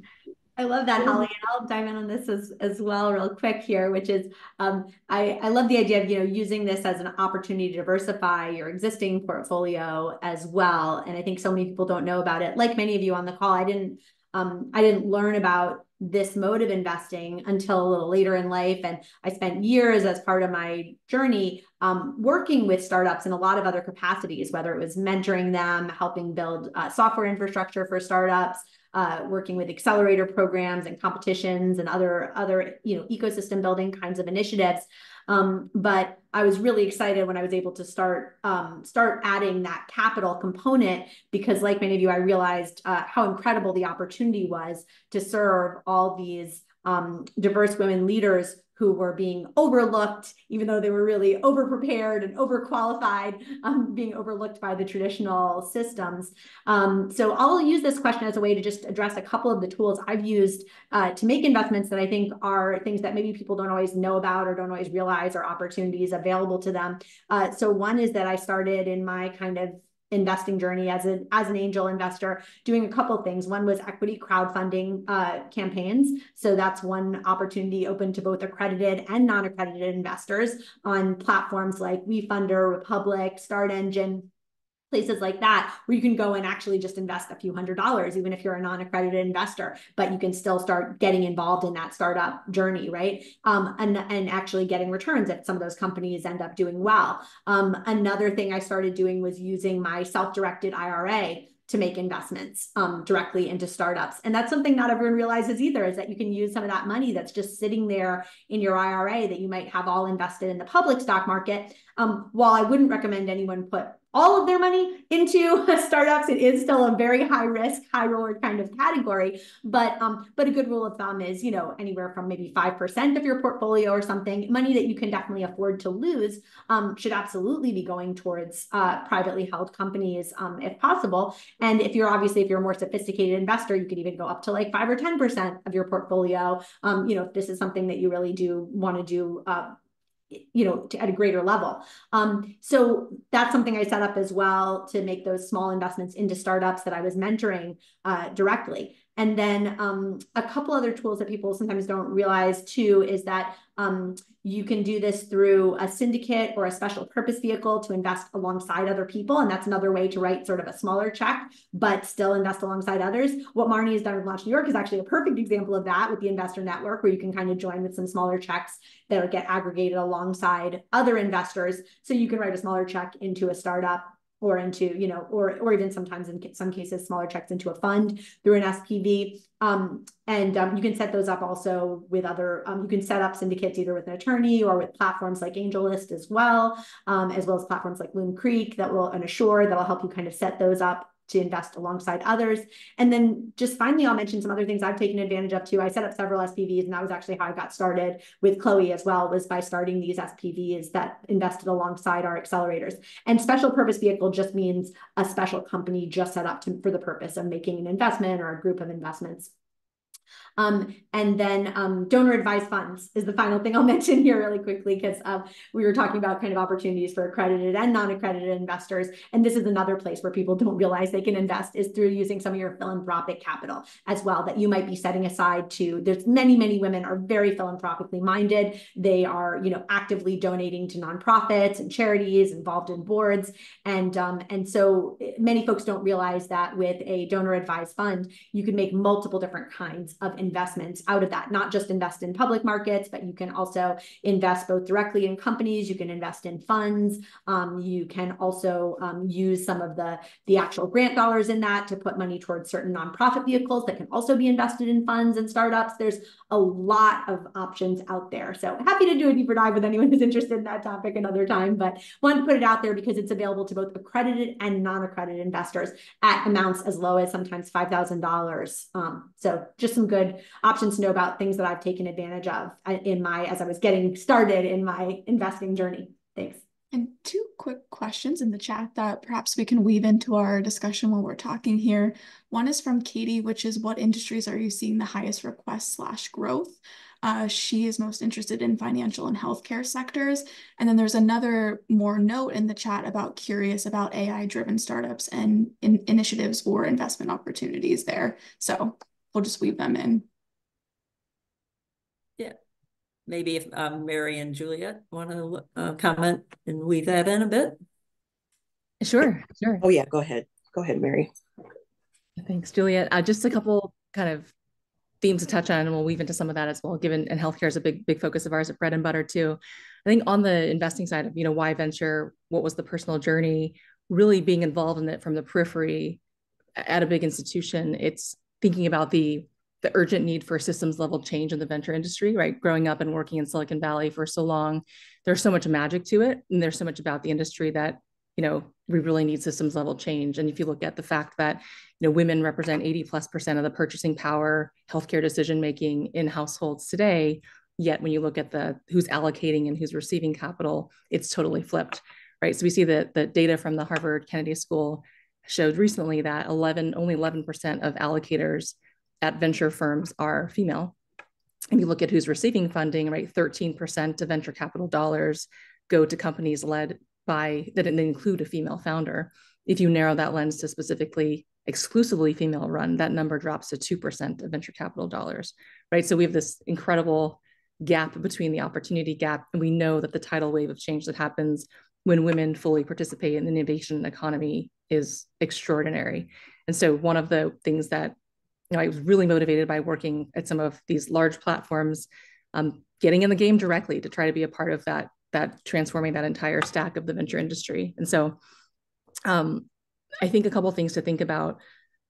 I love that, Holly, and I'll dive in on this as, as well real quick here, which is um, I, I love the idea of you know using this as an opportunity to diversify your existing portfolio as well. And I think so many people don't know about it. Like many of you on the call, I didn't um, I didn't learn about this mode of investing until a little later in life. And I spent years as part of my journey um, working with startups in a lot of other capacities, whether it was mentoring them, helping build uh, software infrastructure for startups, uh, working with accelerator programs and competitions and other other you know ecosystem building kinds of initiatives. Um, but I was really excited when I was able to start um, start adding that capital component because, like many of you, I realized uh, how incredible the opportunity was to serve all these um, diverse women leaders who were being overlooked, even though they were really overprepared and overqualified, um, being overlooked by the traditional systems. Um, so I'll use this question as a way to just address a couple of the tools I've used uh, to make investments that I think are things that maybe people don't always know about or don't always realize are opportunities available to them. Uh, so one is that I started in my kind of investing journey as an as an angel investor doing a couple things. One was equity crowdfunding uh, campaigns. So that's one opportunity open to both accredited and non-accredited investors on platforms like Wefunder republic StartEngine places like that where you can go and actually just invest a few hundred dollars even if you're a non-accredited investor but you can still start getting involved in that startup journey right um, and, and actually getting returns if some of those companies end up doing well um, another thing i started doing was using my self-directed IRA to make investments um, directly into startups. And that's something not everyone realizes either is that you can use some of that money that's just sitting there in your IRA that you might have all invested in the public stock market. Um, while I wouldn't recommend anyone put all of their money into startups. It is still a very high risk, high reward kind of category. But um, but a good rule of thumb is, you know, anywhere from maybe 5% of your portfolio or something, money that you can definitely afford to lose um, should absolutely be going towards uh, privately held companies um, if possible. And if you're obviously, if you're a more sophisticated investor, you could even go up to like five or 10% of your portfolio. Um, you know, if this is something that you really do want to do uh, you know, to, at a greater level. Um, so that's something I set up as well to make those small investments into startups that I was mentoring uh, directly. And then um, a couple other tools that people sometimes don't realize too is that um, you can do this through a syndicate or a special purpose vehicle to invest alongside other people. And that's another way to write sort of a smaller check, but still invest alongside others. What Marnie has done with Launch New York is actually a perfect example of that with the investor network, where you can kind of join with some smaller checks that get aggregated alongside other investors. So you can write a smaller check into a startup or into, you know, or or even sometimes in some cases, smaller checks into a fund through an SPV. Um, and um, you can set those up also with other, um, you can set up syndicates either with an attorney or with platforms like AngelList as well, um, as well as platforms like Loon Creek that will, and Assure that will help you kind of set those up to invest alongside others. And then just finally, I'll mention some other things I've taken advantage of too. I set up several SPVs and that was actually how I got started with Chloe as well, was by starting these SPVs that invested alongside our accelerators. And special purpose vehicle just means a special company just set up to, for the purpose of making an investment or a group of investments. Um, and then um, donor advised funds is the final thing I'll mention here really quickly because uh, we were talking about kind of opportunities for accredited and non-accredited investors. And this is another place where people don't realize they can invest is through using some of your philanthropic capital as well that you might be setting aside to. There's many, many women are very philanthropically minded. They are, you know, actively donating to nonprofits and charities, involved in boards. And, um, and so eh, many folks don't realize that with a donor advised fund, you can make multiple different kinds of investments out of that, not just invest in public markets, but you can also invest both directly in companies, you can invest in funds, um, you can also um, use some of the, the actual grant dollars in that to put money towards certain nonprofit vehicles that can also be invested in funds and startups. There's a lot of options out there. So happy to do a deeper dive with anyone who's interested in that topic another time, but want to put it out there because it's available to both accredited and non-accredited investors at amounts as low as sometimes $5,000. Um, so just some good options to know about things that I've taken advantage of uh, in my, as I was getting started in my investing journey. Thanks. And two quick questions in the chat that perhaps we can weave into our discussion while we're talking here. One is from Katie, which is what industries are you seeing the highest request slash growth? Uh, she is most interested in financial and healthcare sectors. And then there's another more note in the chat about curious about AI driven startups and in initiatives or investment opportunities there. So we'll just weave them in. Yeah, maybe if um, Mary and Juliet want to uh, comment and weave that in a bit. Sure, sure. Oh yeah, go ahead. Go ahead, Mary. Thanks, Juliet. Uh, just a couple kind of themes to touch on, and we'll weave into some of that as well. Given and healthcare is a big, big focus of ours at Bread and Butter too. I think on the investing side of you know why venture, what was the personal journey, really being involved in it from the periphery at a big institution. It's thinking about the the urgent need for systems level change in the venture industry, right? Growing up and working in Silicon Valley for so long, there's so much magic to it. And there's so much about the industry that you know, we really need systems level change. And if you look at the fact that, you know, women represent 80 plus percent of the purchasing power, healthcare decision making in households today, yet when you look at the who's allocating and who's receiving capital, it's totally flipped, right? So we see that the data from the Harvard Kennedy School showed recently that 11 only 11% of allocators at venture firms are female. And you look at who's receiving funding, right? 13% of venture capital dollars go to companies led by that include a female founder. If you narrow that lens to specifically exclusively female run, that number drops to 2% of venture capital dollars, right? So we have this incredible gap between the opportunity gap. And we know that the tidal wave of change that happens when women fully participate in the innovation economy is extraordinary. And so one of the things that you know, I was really motivated by working at some of these large platforms, um, getting in the game directly to try to be a part of that that transforming that entire stack of the venture industry. And so um, I think a couple things to think about,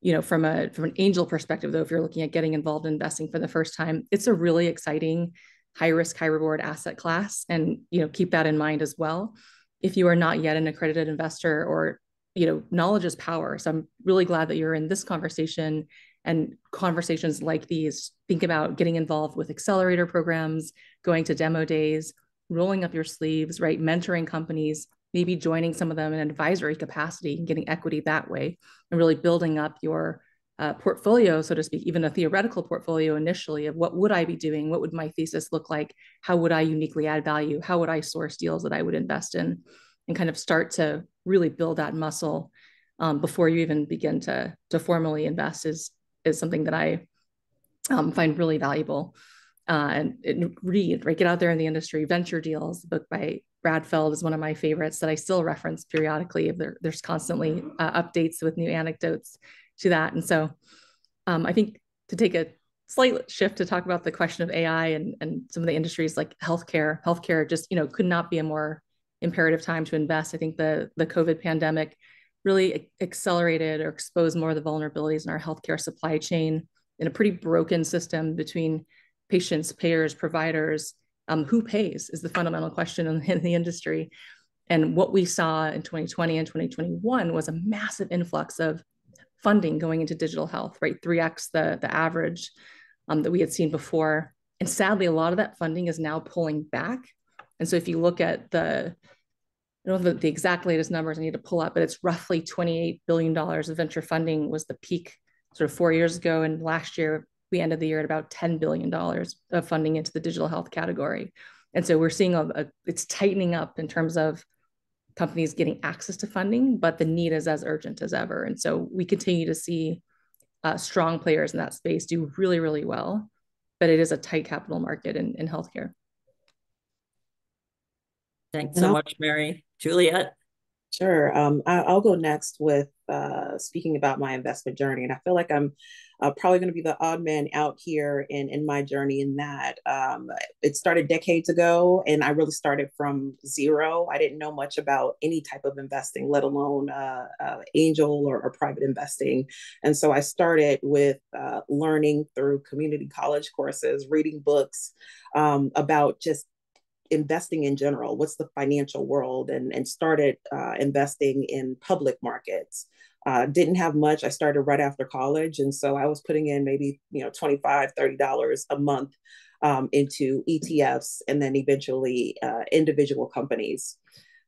you know, from a from an angel perspective, though, if you're looking at getting involved in investing for the first time, it's a really exciting, high risk, high reward asset class. And you know, keep that in mind as well. If you are not yet an accredited investor or you know, knowledge is power. So I'm really glad that you're in this conversation and conversations like these. Think about getting involved with accelerator programs, going to demo days, rolling up your sleeves, right? Mentoring companies, maybe joining some of them in advisory capacity and getting equity that way, and really building up your uh, portfolio, so to speak, even a theoretical portfolio initially of what would I be doing? What would my thesis look like? How would I uniquely add value? How would I source deals that I would invest in? And kind of start to really build that muscle um, before you even begin to, to formally invest is, is something that I um, find really valuable uh, and, and, read, right? Get out there in the industry. Venture Deals, the book by Brad Feld is one of my favorites that I still reference periodically. There, there's constantly uh, updates with new anecdotes to that. And so um, I think to take a slight shift to talk about the question of AI and, and some of the industries like healthcare, healthcare just, you know, could not be a more imperative time to invest. I think the, the COVID pandemic really accelerated or exposed more of the vulnerabilities in our healthcare supply chain in a pretty broken system between patients, payers, providers, um, who pays is the fundamental question in, in the industry. And what we saw in 2020 and 2021 was a massive influx of funding going into digital health, right? 3x the, the average um, that we had seen before. And sadly, a lot of that funding is now pulling back. And so if you look at the, I don't know the exact latest numbers I need to pull up, but it's roughly $28 billion of venture funding was the peak sort of four years ago. And last year, we ended the year at about $10 billion of funding into the digital health category. And so we're seeing a, a, it's tightening up in terms of companies getting access to funding, but the need is as urgent as ever. And so we continue to see uh, strong players in that space do really, really well, but it is a tight capital market in, in healthcare. Thanks so much, Mary. Juliet? Sure. Um, I, will go next with uh, speaking about my investment journey. And I feel like I'm uh, probably going to be the odd man out here in, in my journey in that. Um, it started decades ago, and I really started from zero. I didn't know much about any type of investing, let alone uh, uh angel or, or, private investing. And so I started with uh, learning through community college courses, reading books um, about just investing in general what's the financial world and, and started uh, investing in public markets uh, didn't have much. I started right after college. And so I was putting in maybe, you know, $25, $30 a month um, into ETFs and then eventually uh, individual companies.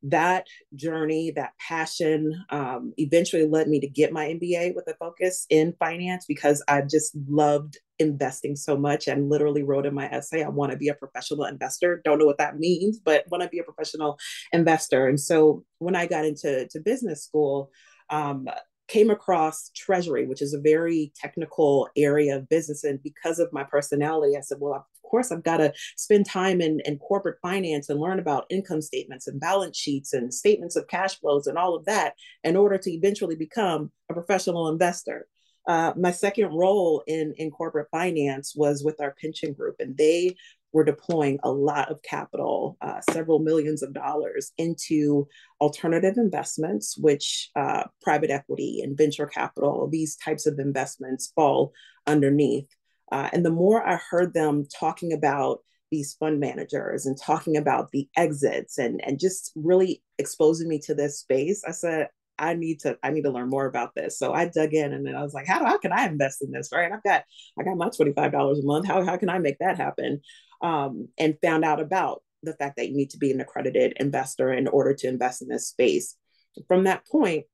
That journey, that passion um, eventually led me to get my MBA with a focus in finance because I just loved investing so much and literally wrote in my essay, I want to be a professional investor. Don't know what that means, but want to be a professional investor. And so when I got into to business school, um, came across treasury, which is a very technical area of business. And because of my personality, I said, well, course, I've got to spend time in, in corporate finance and learn about income statements and balance sheets and statements of cash flows and all of that in order to eventually become a professional investor. Uh, my second role in, in corporate finance was with our pension group, and they we're deploying a lot of capital, uh, several millions of dollars, into alternative investments, which uh, private equity and venture capital, these types of investments fall underneath. Uh, and the more I heard them talking about these fund managers and talking about the exits and and just really exposing me to this space i said i need to i need to learn more about this. So i dug in and then i was like how, do, how can i invest in this right? I've got i got my $25 a month. How, how can i make that happen? Um, and found out about the fact that you need to be an accredited investor in order to invest in this space. From that point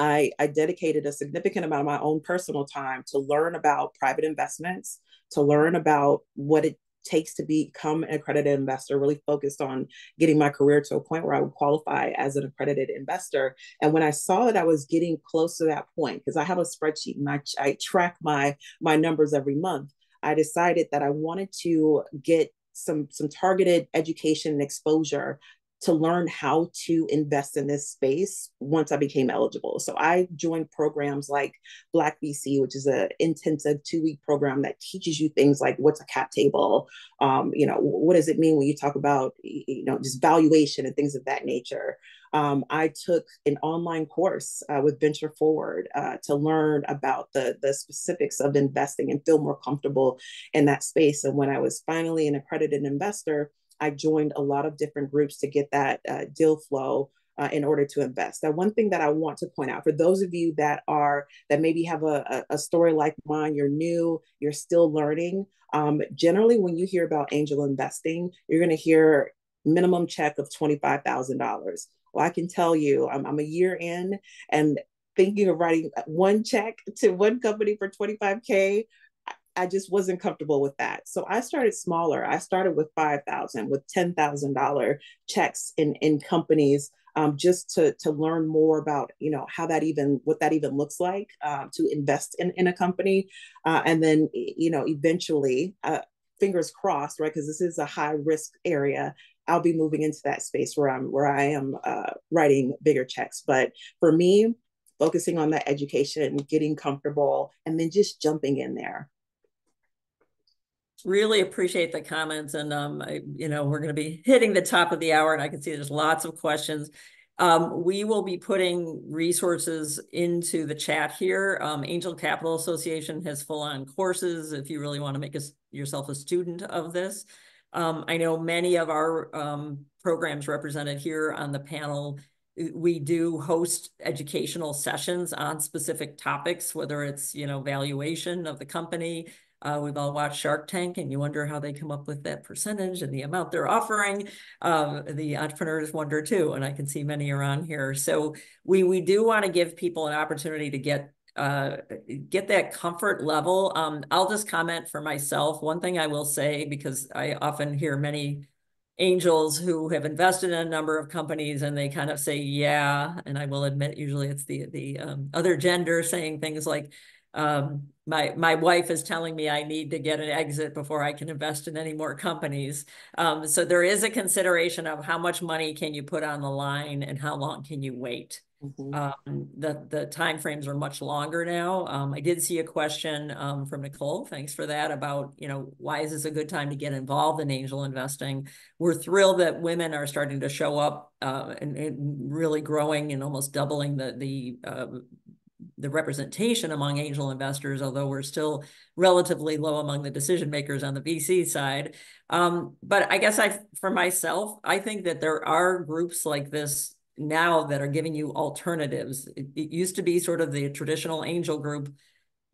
I, I dedicated a significant amount of my own personal time to learn about private investments, to learn about what it takes to become an accredited investor, really focused on getting my career to a point where I would qualify as an accredited investor. And when I saw that I was getting close to that point, because I have a spreadsheet and I, I track my my numbers every month, I decided that I wanted to get some some targeted education and exposure to learn how to invest in this space once I became eligible. So I joined programs like Black VC, which is an intensive two-week program that teaches you things like what's a cap table, um, you know, what does it mean when you talk about, you know, just valuation and things of that nature. Um, I took an online course uh, with Venture Forward uh, to learn about the, the specifics of investing and feel more comfortable in that space. And when I was finally an accredited investor, I joined a lot of different groups to get that uh, deal flow uh, in order to invest. Now, one thing that I want to point out for those of you that are that maybe have a, a story like mine, you're new, you're still learning. Um, generally, when you hear about angel investing, you're going to hear minimum check of twenty five thousand dollars. Well, I can tell you, I'm, I'm a year in, and thinking of writing one check to one company for 25k I just wasn't comfortable with that. So I started smaller. I started with 5,000 with $10,000 checks in, in companies um, just to, to learn more about, you know, how that even, what that even looks like uh, to invest in, in a company. Uh, and then, you know, eventually, uh, fingers crossed, right? Because this is a high risk area. I'll be moving into that space where I'm, where I am uh, writing bigger checks. But for me, focusing on that education, getting comfortable, and then just jumping in there really appreciate the comments and um I, you know we're going to be hitting the top of the hour and i can see there's lots of questions um, we will be putting resources into the chat here. Um, Angel Capital Association has full-on courses if you really want to make a, yourself a student of this. Um, I know many of our um, programs represented here on the panel, we do host educational sessions on specific topics, whether it's, you know, valuation of the company, uh, we've all watched Shark Tank and you wonder how they come up with that percentage and the amount they're offering. Um, the entrepreneurs wonder too, and I can see many are on here. So we, we do want to give people an opportunity to get uh, get that comfort level. Um, I'll just comment for myself. One thing I will say, because I often hear many angels who have invested in a number of companies and they kind of say, yeah, and I will admit, usually it's the, the um, other gender saying things like, um, my my wife is telling me I need to get an exit before I can invest in any more companies. Um, so there is a consideration of how much money can you put on the line and how long can you wait. Mm -hmm. um, the the time frames are much longer now. Um, I did see a question um, from Nicole. Thanks for that about you know why is this a good time to get involved in angel investing? We're thrilled that women are starting to show up uh, and, and, really growing and almost doubling the the uh, the representation among angel investors, although we're still relatively low among the decision makers on the VC side. Um, but I guess I, for myself, I think that there are groups like this now that are giving you alternatives. It, it used to be sort of the traditional angel group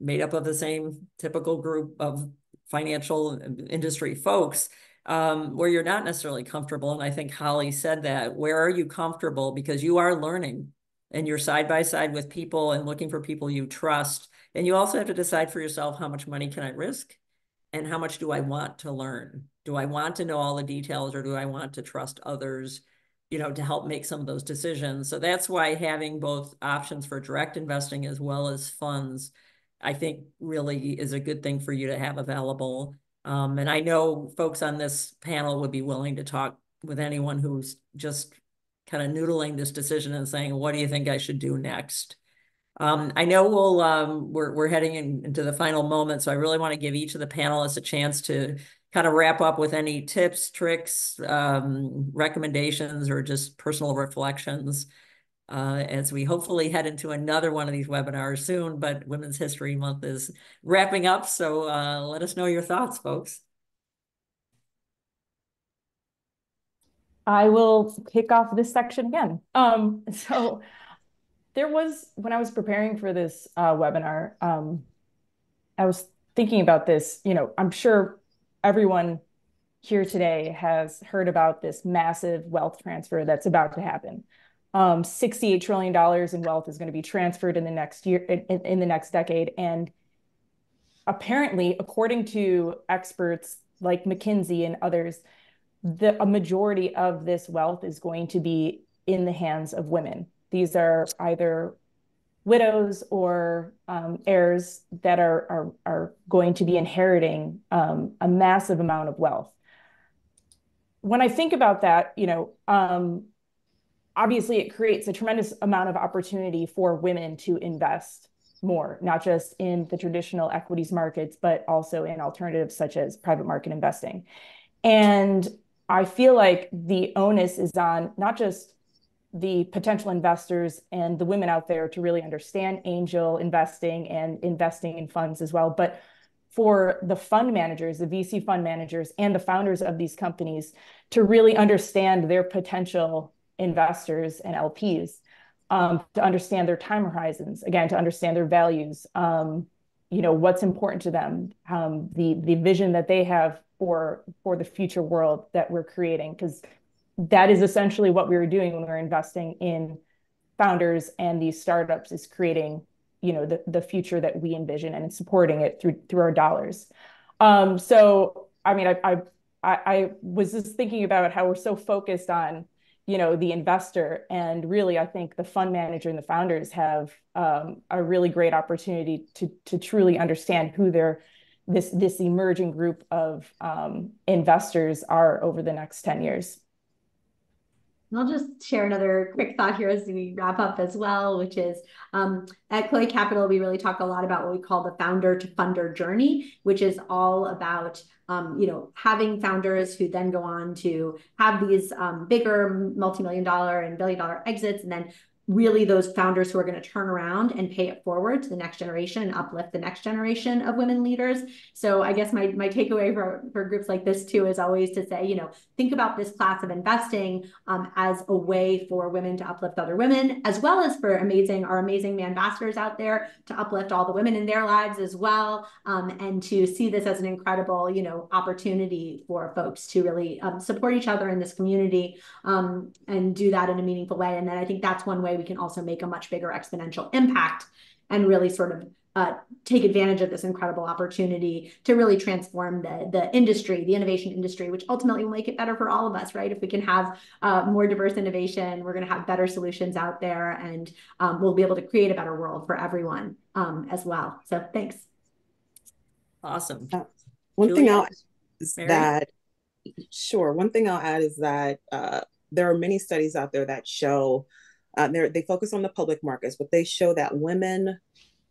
made up of the same typical group of financial industry folks um, where you're not necessarily comfortable. And I think Holly said that. Where are you comfortable? Because you are learning and you're side by side with people and looking for people you trust. And you also have to decide for yourself how much money can I risk and how much do I want to learn? Do I want to know all the details or do I want to trust others, you know, to help make some of those decisions? So that's why having both options for direct investing as well as funds, I think really is a good thing for you to have available. Um, and I know folks on this panel would be willing to talk with anyone who's just kind of noodling this decision and saying, what do you think I should do next? Um, I know we'll, um, we're, we're heading in, into the final moment, so I really want to give each of the panelists a chance to kind of wrap up with any tips, tricks, um, recommendations, or just personal reflections uh, as we hopefully head into another one of these webinars soon, but Women's History Month is wrapping up, so uh, let us know your thoughts, folks. I will kick off this section again. Um, so there was, when I was preparing for this uh, webinar, um, I was thinking about this, you know, I'm sure everyone here today has heard about this massive wealth transfer that's about to happen. Um, $68 trillion in wealth is going to be transferred in the next year, in, in the next decade. And apparently, according to experts like McKinsey and others, the a majority of this wealth is going to be in the hands of women. These are either widows or um, heirs that are, are, are going to be inheriting um, a massive amount of wealth. When I think about that, you know, um, obviously it creates a tremendous amount of opportunity for women to invest more, not just in the traditional equities markets, but also in alternatives such as private market investing. And I feel like the onus is on not just the potential investors and the women out there to really understand angel investing and investing in funds as well, but for the fund managers, the VC fund managers, and the founders of these companies to really understand their potential investors and LPs, um, to understand their time horizons, again, to understand their values, um, you know, what's important to them, um, the the vision that they have for for the future world that we're creating because that is essentially what we were doing when we were investing in founders and these startups is creating you know the, the future that we envision and supporting it through through our dollars. Um, so i mean I, I i was just thinking about how we're so focused on you know the investor and really i think the fund manager and the founders have um, a really great opportunity to to truly understand who they're this this emerging group of um, investors are over the next 10 years. I'll just share another quick thought here as we wrap up as well, which is um, at Chloe Capital, we really talk a lot about what we call the founder to funder journey, which is all about um, you know having founders who then go on to have these um, bigger multi-million dollar and billion dollar exits, and then really those founders who are going to turn around and pay it forward to the next generation and uplift the next generation of women leaders. So I guess my, my takeaway for, for groups like this too is always to say, you know, think about this class of investing um, as a way for women to uplift other women, as well as for amazing, our amazing ambassadors out there to uplift all the women in their lives as well. Um, and to see this as an incredible, you know, opportunity for folks to really um, support each other in this community um, and do that in a meaningful way. And then I think that's one way we can also make a much bigger exponential impact and really sort of uh, take advantage of this incredible opportunity to really transform the, the industry, the innovation industry, which ultimately will make it better for all of us, right? If we can have uh, more diverse innovation, we're going to have better solutions out there and um, we'll be able to create a better world for everyone um, as well. So thanks. Awesome. Uh, one Julia? thing I'll add is Mary? that, sure, one thing I'll add is that uh, there are many studies out there that show uh, they focus on the public markets, but they show that women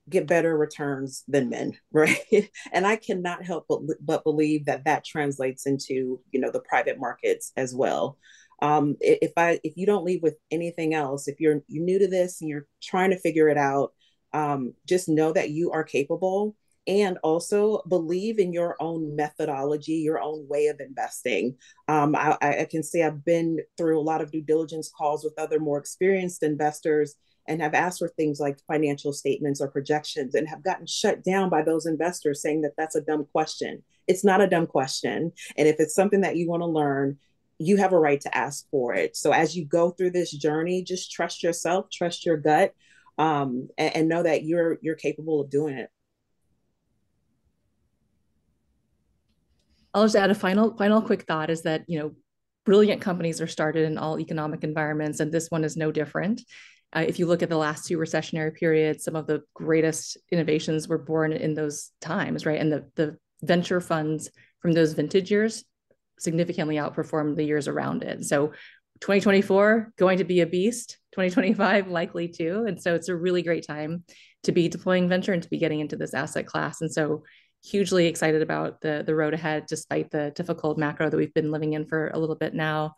get better returns than men, right? and I cannot help but, but believe that that translates into you know the private markets as well. Um, if I if you don't leave with anything else, if you're you're new to this and you're trying to figure it out, um, just know that you are capable and also believe in your own methodology, your own way of investing. Um, I, I, can say I've been through a lot of due diligence calls with other more experienced investors and have asked for things like financial statements or projections and have gotten shut down by those investors saying that that's a dumb question. It's not a dumb question. And if it's something that you want to learn, you have a right to ask for it. So as you go through this journey, just trust yourself, trust your gut, um, and, and know that you're you're capable of doing it. I'll just add a final final quick thought is that you know brilliant companies are started in all economic environments and this one is no different. Uh, if you look at the last two recessionary periods, some of the greatest innovations were born in those times, right? And the the venture funds from those vintage years significantly outperformed the years around it. So 2024 going to be a beast 2025 likely too and so it's a really great time to be deploying venture and to be getting into this asset class and so hugely excited about the the road ahead, despite the difficult macro that we've been living in for a little bit now.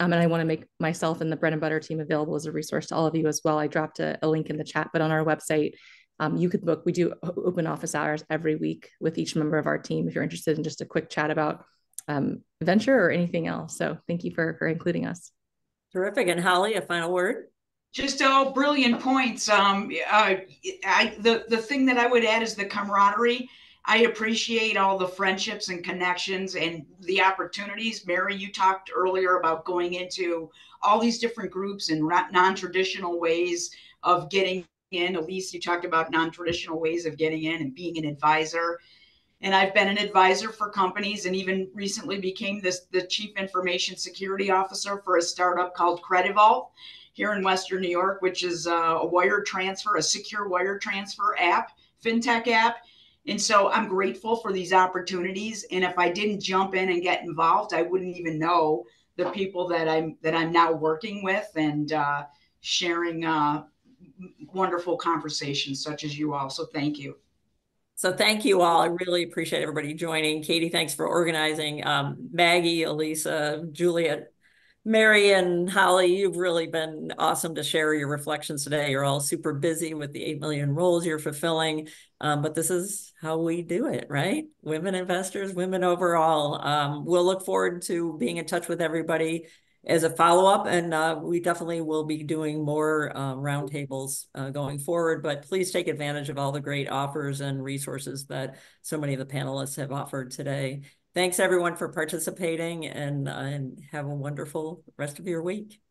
Um, and I want to make myself and the bread and butter team available as a resource to all of you as well. I dropped a, a link in the chat, but on our website, um, you could book. We do open office hours every week with each member of our team. If you're interested in just a quick chat about um, venture or anything else. So thank you for, for including us. Terrific. And Holly, a final word? Just all brilliant points. Um, uh, I, the, the thing that I would add is the camaraderie. I appreciate all the friendships and connections and the opportunities. Mary, you talked earlier about going into all these different groups and non traditional ways of getting in. Elise, you talked about non traditional ways of getting in and being an advisor. And I've been an advisor for companies and even recently became this, the chief information security officer for a startup called Credivault here in Western New York, which is a wire transfer, a secure wire transfer app, fintech app and so I'm grateful for these opportunities. And if I didn't jump in and get involved, I wouldn't even know the people that I'm that I'm now working with and uh, sharing uh, wonderful conversations such as you all. So thank you. So thank you all. I really appreciate everybody joining. Katie, thanks for organizing. Um, Maggie, Elisa, Juliet, Mary and Holly, you've really been awesome to share your reflections today. You're all super busy with the 8 million roles you're fulfilling, um, but this is how we do it, right? Women investors, women overall. Um, we'll look forward to being in touch with everybody as a follow-up, and uh, we definitely will be doing more uh, roundtables uh, going forward, but please take advantage of all the great offers and resources that so many of the panelists have offered today. Thanks everyone for participating and, uh, and have a wonderful rest of your week.